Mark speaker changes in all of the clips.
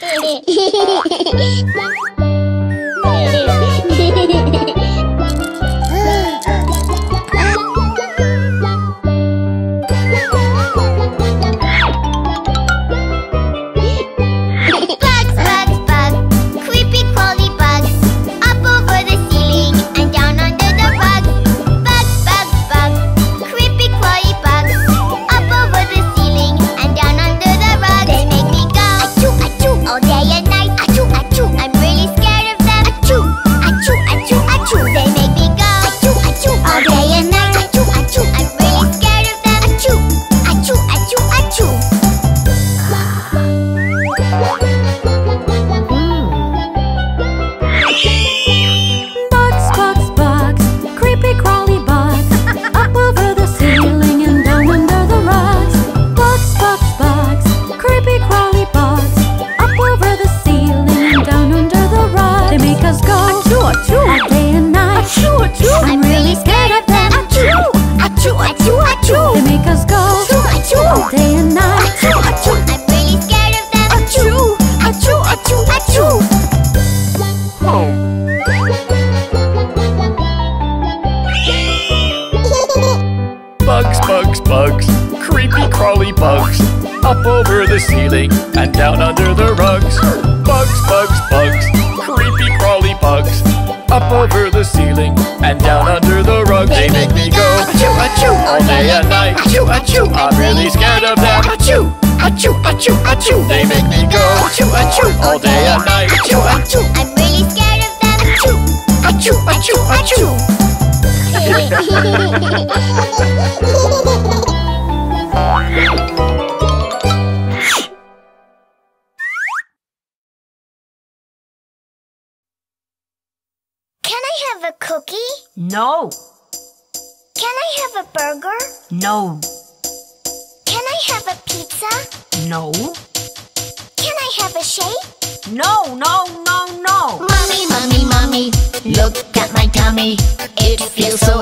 Speaker 1: ええ。achoo. I'm really scared of them. Achoo,
Speaker 2: achoo, achoo,
Speaker 3: achoo. They
Speaker 4: make me
Speaker 2: go
Speaker 3: achoo, achoo all day
Speaker 4: and
Speaker 3: night. Achoo, achoo. I'm
Speaker 4: really scared of them. Achoo,
Speaker 2: achoo, achoo, achoo. Can I have a cookie? No. Can I have
Speaker 3: a burger? No. I
Speaker 4: have a pizza? No. Can I have
Speaker 3: a shake?
Speaker 2: No, no, no,
Speaker 3: no. Mommy, mommy, mommy,
Speaker 2: look at my tummy. It feels so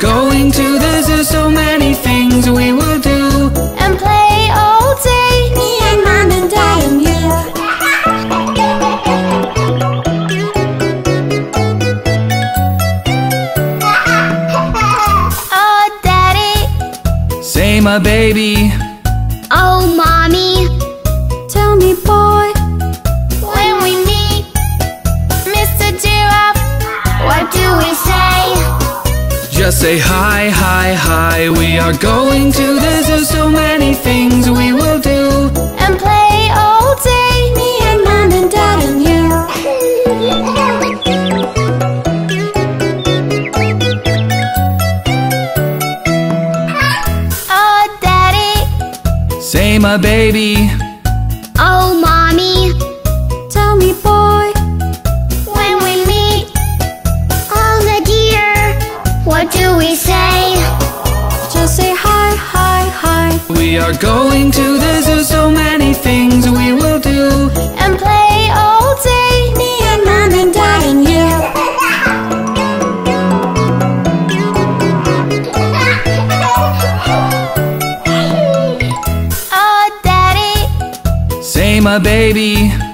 Speaker 2: going to We are going to the zoo, so many things we will do.
Speaker 3: And play all day,
Speaker 4: me and mom and dad and you.
Speaker 3: Oh, daddy Say my
Speaker 2: baby.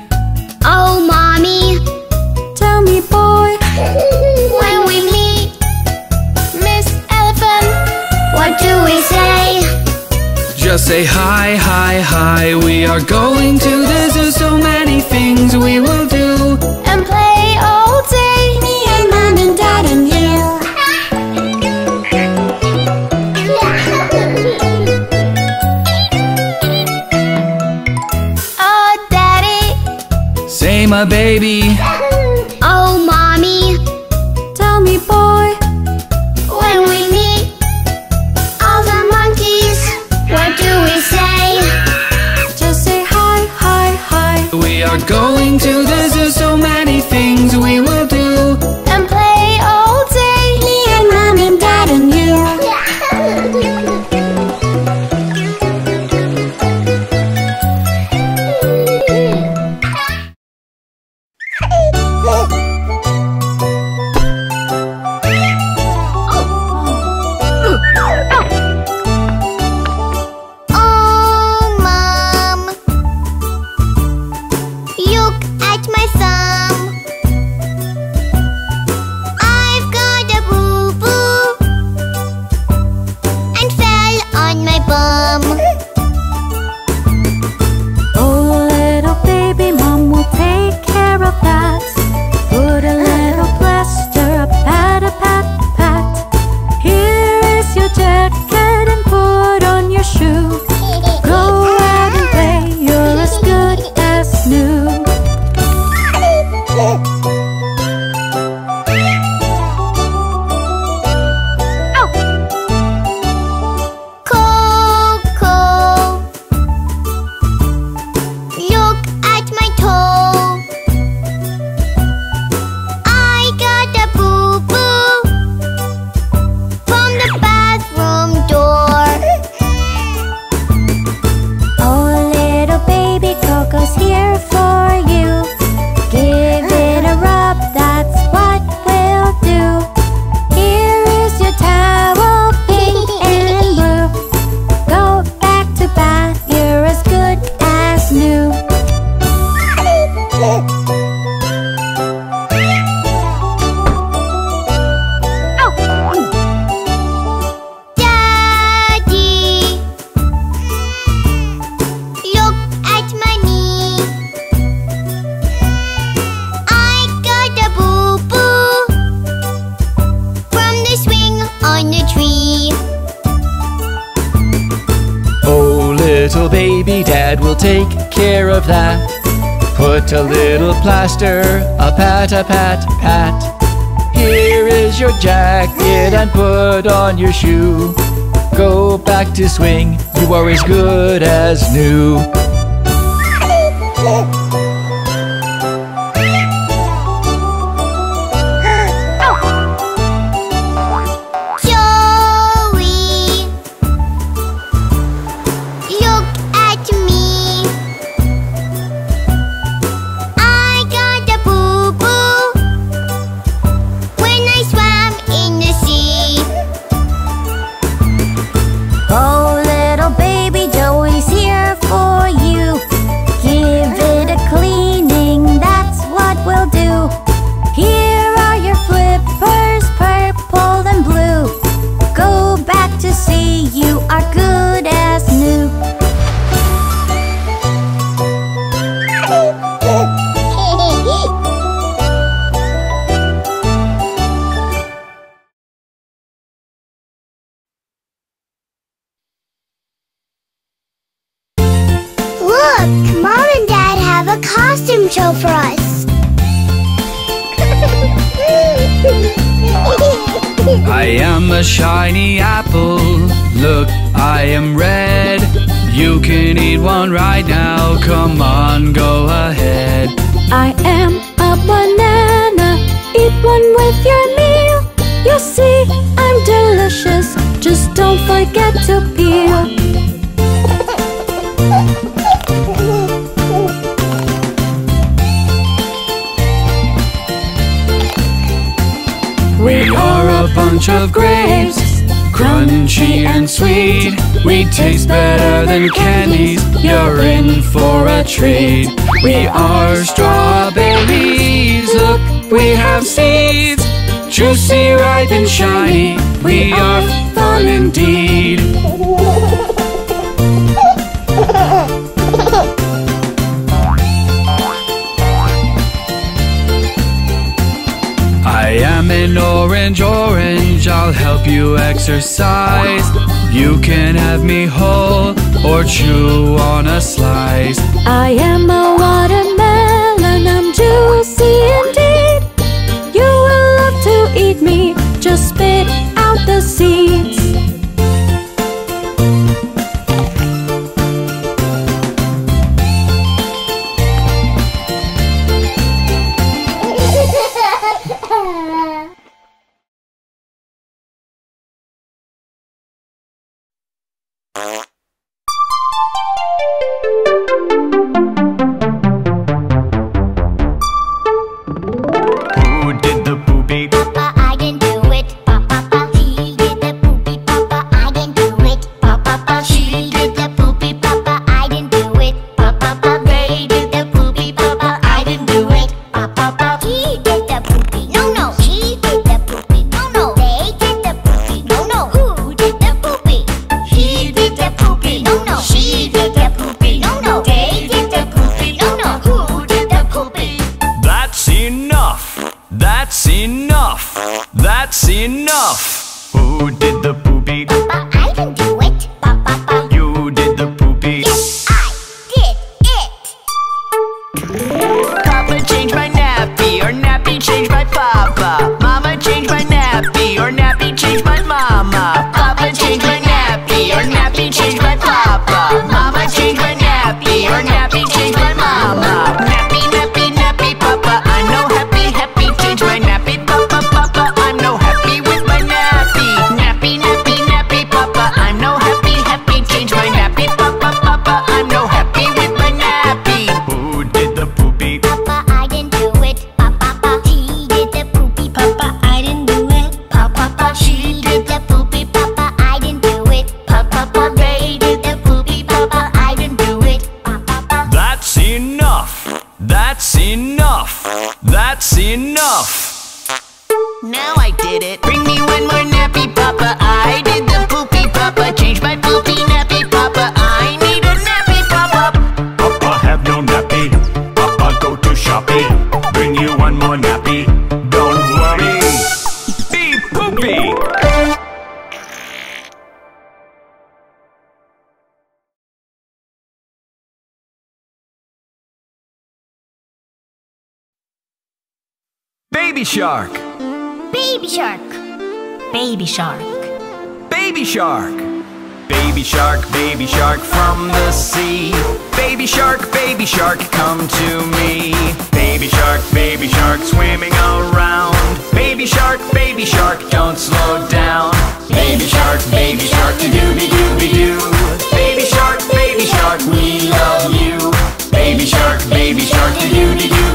Speaker 2: a pat, pat. Here is your jacket and put on your shoe. Go back to swing, you are as good as new.
Speaker 3: I
Speaker 1: am red. You can eat one right now. Come on, go ahead.
Speaker 2: I am a banana. Eat one with your meal. You see, I'm delicious. Just don't forget to peel.
Speaker 1: We are a bunch of grapes. Crunchy and sweet. We taste better than candies. You're in for a treat. We are strawberries. Look, we have seeds. Juicy, ripe and shiny. We are fun indeed. an orange orange, I'll help you exercise. You can have me whole or chew on a slice.
Speaker 2: I am a watermelon, I'm juicy indeed. You will love to eat me, just spit out the
Speaker 1: seed. Baby shark.
Speaker 4: Baby shark.
Speaker 5: Baby shark.
Speaker 1: Baby shark. Baby shark, baby shark from the sea. Baby shark, baby shark, come to me. Baby shark, baby shark swimming around. Baby shark, baby shark, don't slow down. Baby shark, baby shark, dooby dooby doo. Baby shark, baby shark, we love you. Baby shark, baby shark, dooby doo.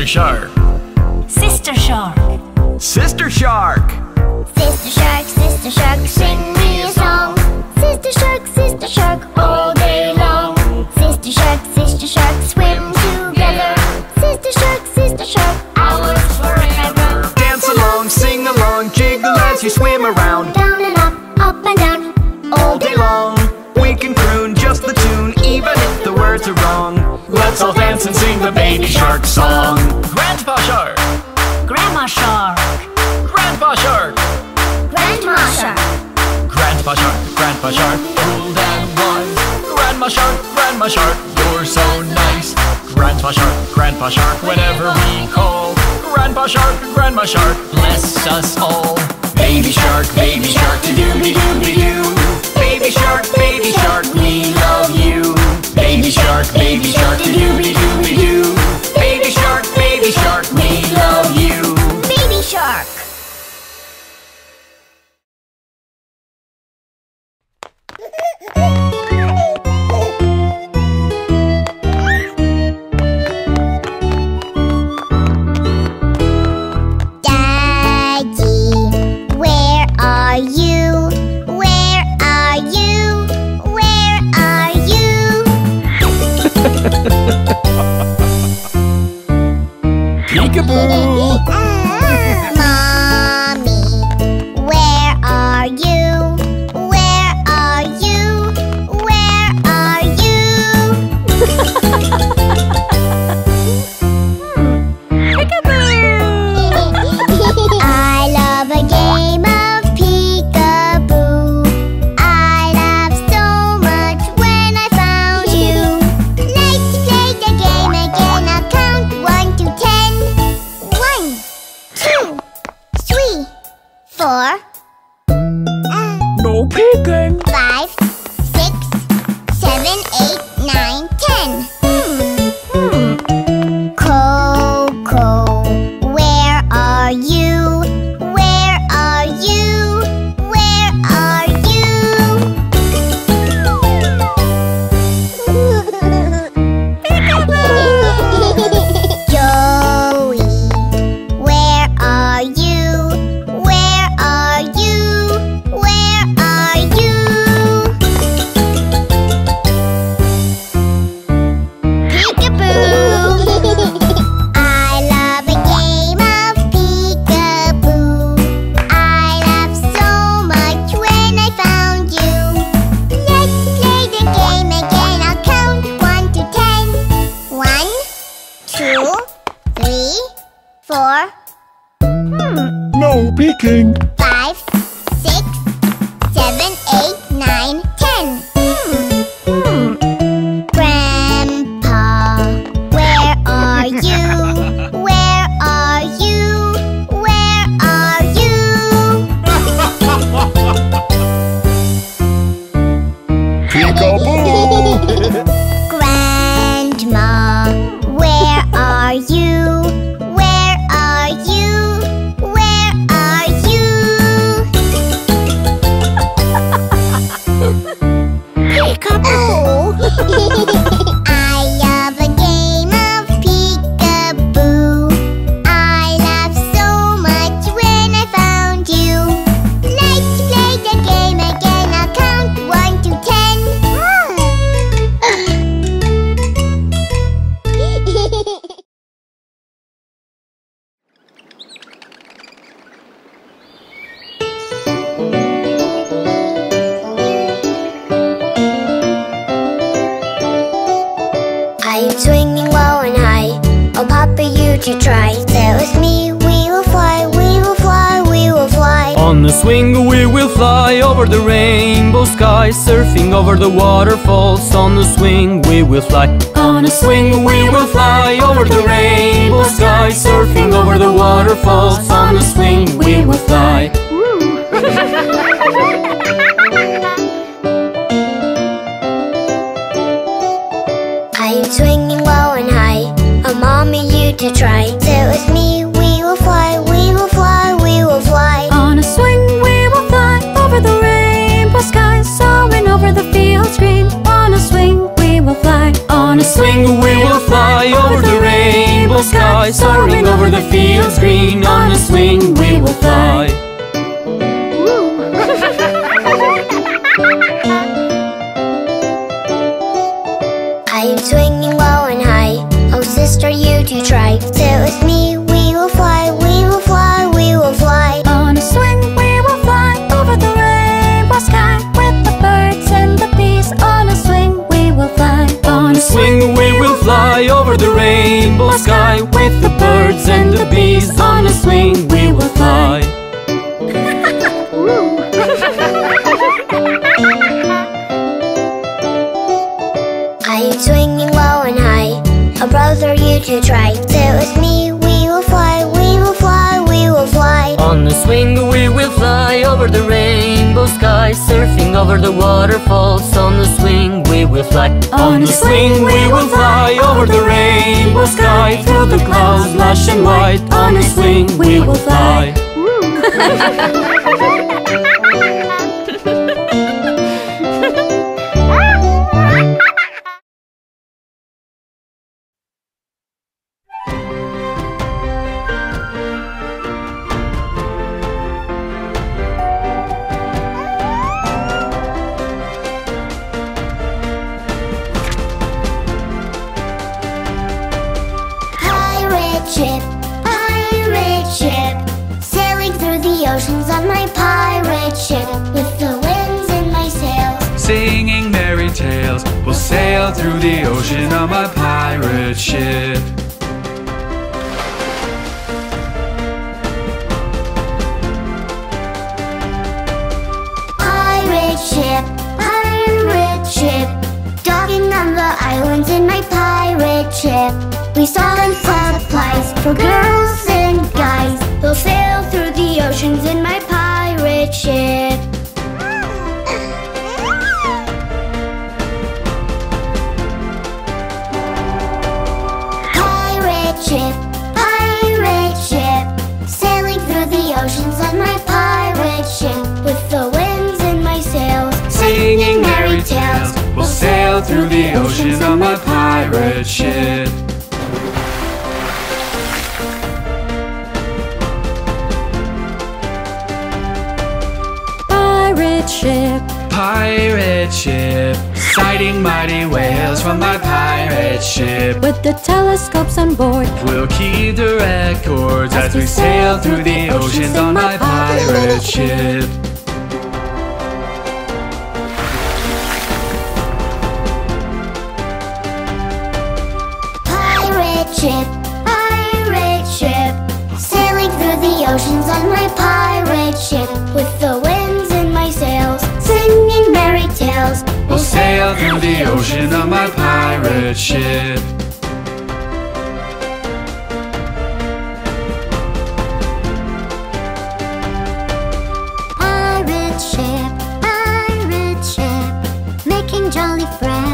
Speaker 6: Sister Shark.
Speaker 5: Sister Shark.
Speaker 7: Sister Shark.
Speaker 1: Sister Shark,
Speaker 6: Sister Shark, sing me a song. Sister Shark, Sister Shark, all day long. Sister Shark, Sister Shark, swim together. Sister Shark, Sister Shark, hours forever.
Speaker 1: Dance along, sing along, jiggle as you swim around.
Speaker 6: Down and up, up and down, all
Speaker 1: day long. We can croon just the tune, even if the words are wrong.
Speaker 5: Let's all dance and sing the Baby Shark song.
Speaker 7: Grandma Shark,
Speaker 5: you're so nice. Grandpa Shark, Grandpa Shark, whenever we call. Grandpa Shark, Grandma Shark, bless us all.
Speaker 1: Baby Shark, Baby Shark, doo doo doo doo. Baby Shark, Baby Shark.
Speaker 6: The
Speaker 8: waterfalls On a swing we will fly. On a swing we will fly over the rainbow sky Surfing over the waterfalls. On a swing we will fly.
Speaker 1: I'm swinging low and high. Oh, mommy, you to try. Stay with me, we will fly,
Speaker 2: On a Swing we will fly over the rainbow sky Soaring over the fields green On a swing we will fly
Speaker 1: I'm swinging low and high. Oh, sister, you to try. Stay with me, we will fly, we will fly, we will fly.
Speaker 2: On a swing we will fly over the rainbow sky with the birds and the bees. On a swing we will fly. On a
Speaker 8: Swing we will fly over the rainbow sky With the birds and the bees On a swing we will fly
Speaker 1: I'm swinging low and high. Oh, brother, you to try. Stay with me, we will fly, we will fly, we will fly.
Speaker 8: On a swing we will fly over the rainbow sky Surfing over the waterfalls On a swing we will fly On a swing we will fly over the rainbow sky Through the clouds lush and white. On a swing we will fly
Speaker 1: oceans my pirate ship.
Speaker 9: Pirate ship,
Speaker 1: pirate ship, sailing through the oceans on my pirate ship with the winds in my sails,
Speaker 9: Singing merry tales, we'll sail through the ocean on my pirate ship.
Speaker 2: Ship,
Speaker 9: sighting mighty whales from my pirate ship.
Speaker 2: With the telescopes on board,
Speaker 9: We'll keep the records as we sail through the oceans on my pirate ship.
Speaker 1: Through the
Speaker 9: ocean on my pirate ship.
Speaker 1: Pirate ship, pirate ship, making jolly friends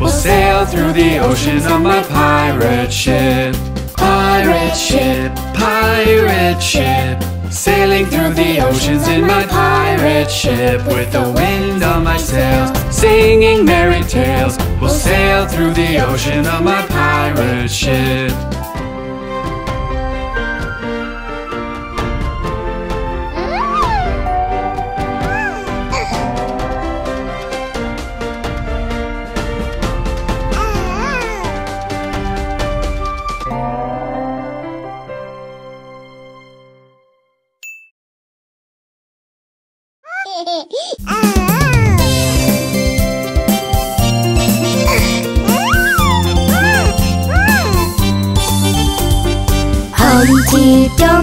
Speaker 1: we'll sail through the
Speaker 9: ocean on my pirate ship. Pirate ship, pirate ship, sailing through the oceans in my pirate ship. With the wind on my sails, singing merry tales, we'll sail through the ocean on my pirate ship.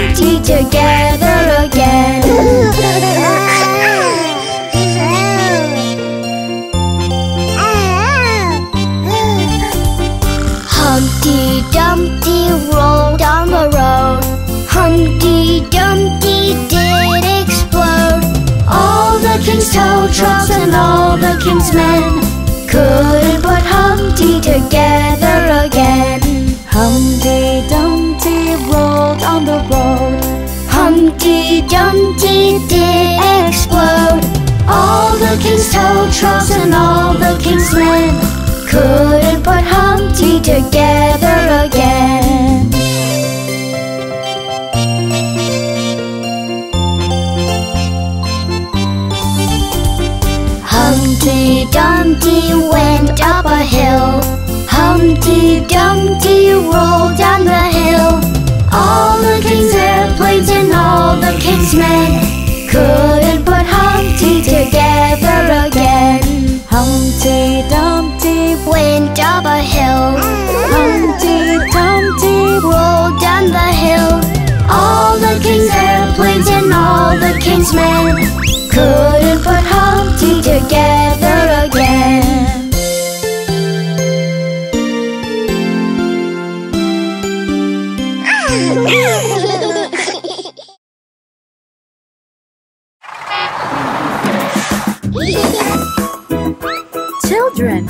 Speaker 4: Humpty together again. Humpty Dumpty rolled down the road. Humpty Dumpty did explode. All the king's tow trucks and all the king's men couldn't put Humpty together
Speaker 2: Dumpty
Speaker 4: did explode. All the king's tow trucks and all the king's men couldn't put Humpty together again. Humpty Dumpty went up a hill. Humpty Dumpty rolled down the hill. All the king's airplanes all the king's men couldn't put Humpty together again.
Speaker 2: Humpty Dumpty
Speaker 4: Went up a hill.
Speaker 2: Humpty Dumpty
Speaker 4: rolled down the hill. All the king's airplanes and all the king's men couldn't put Humpty together again.
Speaker 2: Children,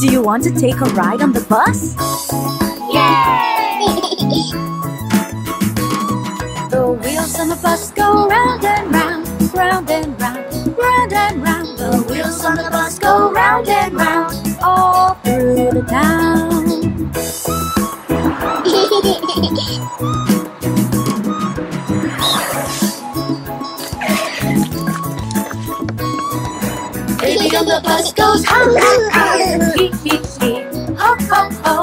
Speaker 2: do you want to take a ride on the bus? The wheels on the bus go round and round, round and round, round and round. The wheels on the bus go round and round, all through the town.
Speaker 4: On the bus goes ha ha ha.
Speaker 2: Hee hee hee, ho ho ho.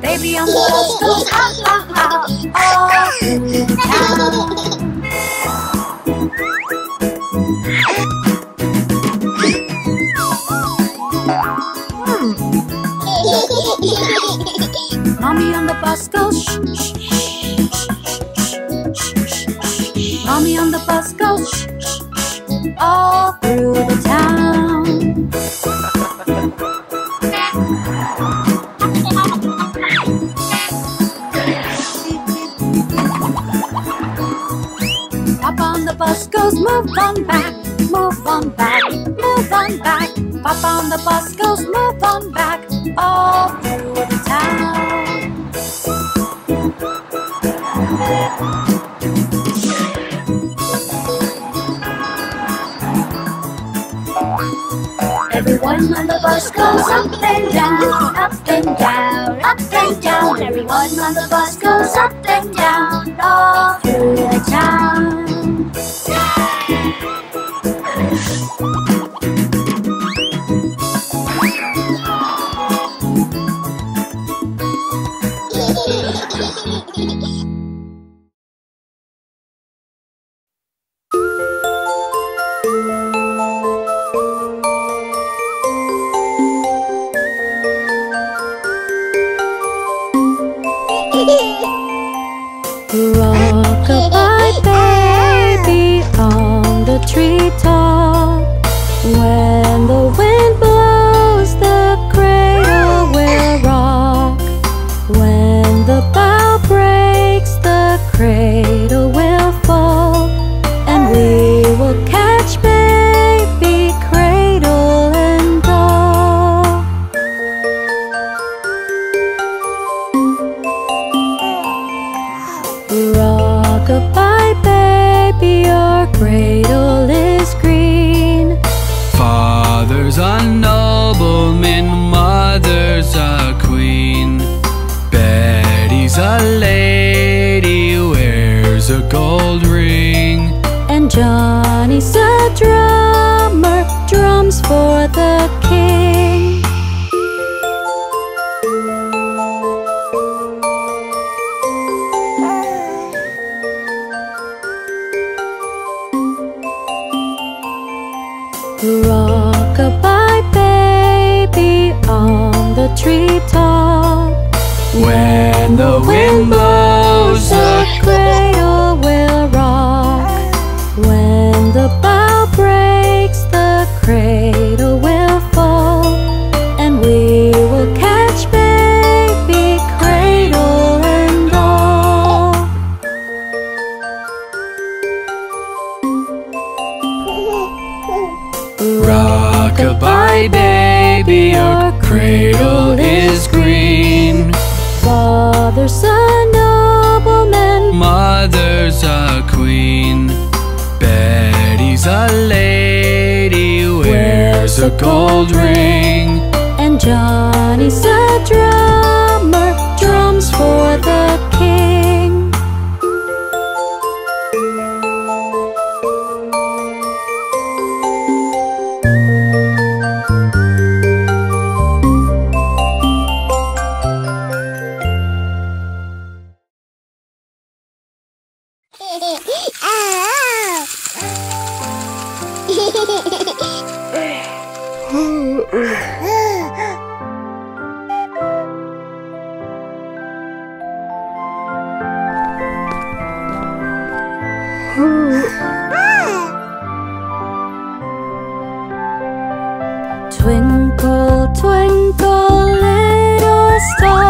Speaker 2: Baby on the bus goes ha ha ha, all through town. Mommy on the bus goes shh shh shh shh shh shh. Mommy on the bus goes shh shh shh all through the town. Papa on the bus goes move on back, move on back, move on back. Papa on the bus goes move on back, all through the town. Everyone on the bus goes up and down, up and down, up and down. Everyone on the bus goes up and down, all through the town. Rock Twinkle, twinkle, little star,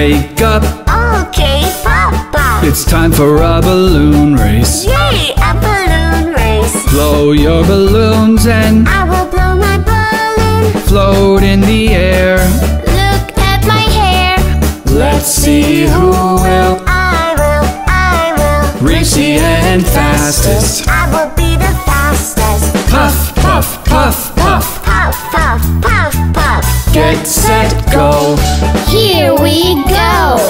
Speaker 2: wake up.
Speaker 4: Okay,
Speaker 1: Papa.
Speaker 9: It's time for a balloon race.
Speaker 1: Yay, a balloon race.
Speaker 9: Blow your balloons and
Speaker 1: I will blow my balloon.
Speaker 9: float in the air.
Speaker 1: Look at my hair.
Speaker 9: Let's see who will
Speaker 1: I will, I will.
Speaker 9: race the end fastest.
Speaker 1: I will we go.